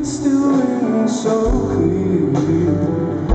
it's still so clear